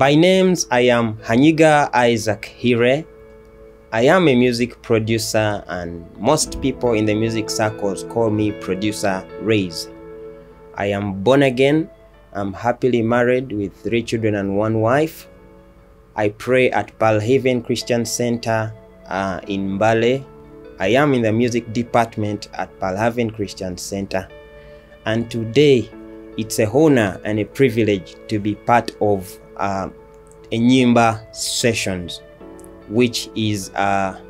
By names, I am Hanyiga Isaac Hiire. I am a music producer, and most people in the music circles call me Producer Rays. I am born again. I'm happily married with three children and one wife. I pray at Pearl Haven Christian Center uh, in Mbale. I am in the music department at Pearl Haven Christian Center. And today, it's a honor and a privilege to be part of uh, a Nyimba Sessions, which is uh,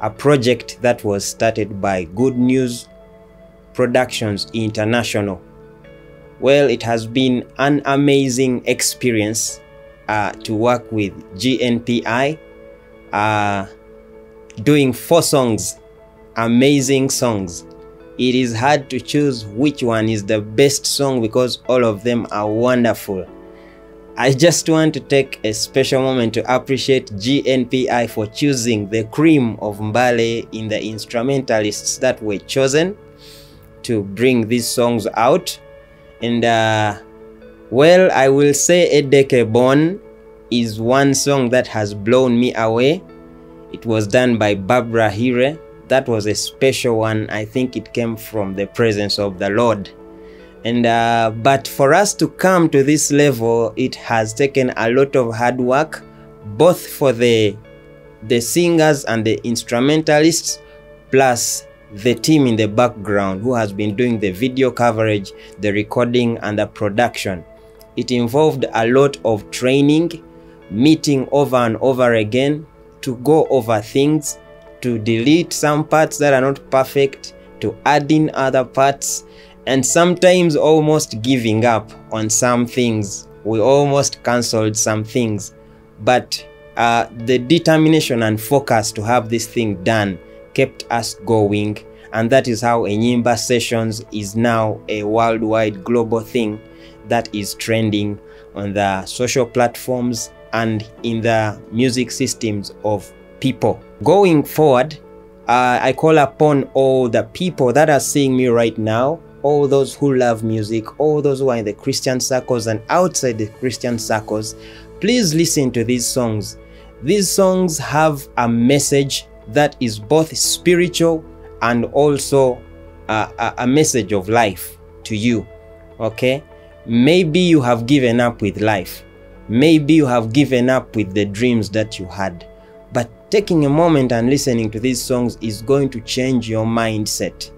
a project that was started by Good News Productions International. Well, it has been an amazing experience uh, to work with GNPI, uh, doing four songs, amazing songs. It is hard to choose which one is the best song because all of them are wonderful. I just want to take a special moment to appreciate GNPI for choosing the cream of Mbale in the instrumentalists that were chosen to bring these songs out. And uh, well, I will say Edeke Bon is one song that has blown me away. It was done by Barbara Hiire. That was a special one. I think it came from the presence of the Lord. And uh, but for us to come to this level, it has taken a lot of hard work, both for the the singers and the instrumentalists, plus the team in the background who has been doing the video coverage, the recording, and the production. It involved a lot of training, meeting over and over again to go over things, to delete some parts that are not perfect, to add in other parts, and sometimes almost giving up on some things. We almost cancelled some things, but uh, the determination and focus to have this thing done kept us going and that is how Enyimba Sessions is now a worldwide global thing that is trending on the social platforms and in the music systems of people. Going forward, uh, I call upon all the people that are seeing me right now, all those who love music, all those who are in the Christian circles and outside the Christian circles, please listen to these songs. These songs have a message that is both spiritual and also a, a, message of life to you. Okay? Maybe you have given up with life. Maybe you have given up with the dreams that you had. But taking a moment and listening to these songs is going to change your mindset.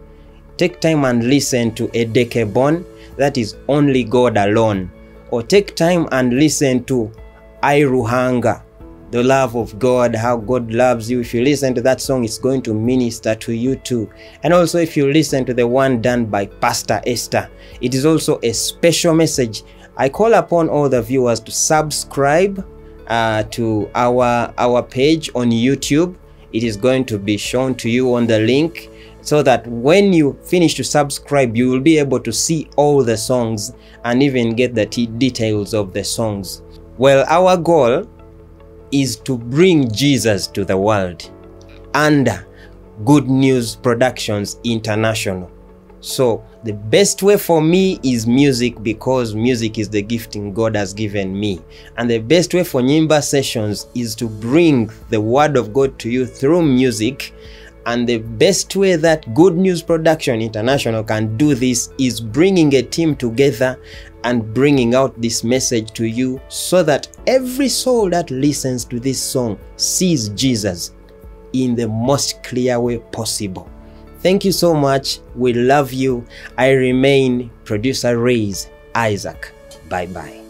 Take time and listen to Edeke Bon, that is only God alone. Or take time and listen to Iruhanga, the love of God, how God loves you. If you listen to that song, it's going to minister to you too. And also, if you listen to the one done by Pastor Esther, it is also a special message. I call upon all the viewers to subscribe uh, to our our page on YouTube. It is going to be shown to you on the link so that when you finish to subscribe, you will be able to see all the songs and even get the details of the songs. Well, our goal is to bring Jesus to the world under Good News Productions International. So, the best way for me is music because music is the gifting God has given me. And the best way for Nyimba Sessions is to bring the Word of God to you through music. And the best way that Good News Production International can do this is bringing a team together and bringing out this message to you so that every soul that listens to this song sees Jesus in the most clear way possible. Thank you so much. We love you. I remain producer Rays Isaac. Bye bye.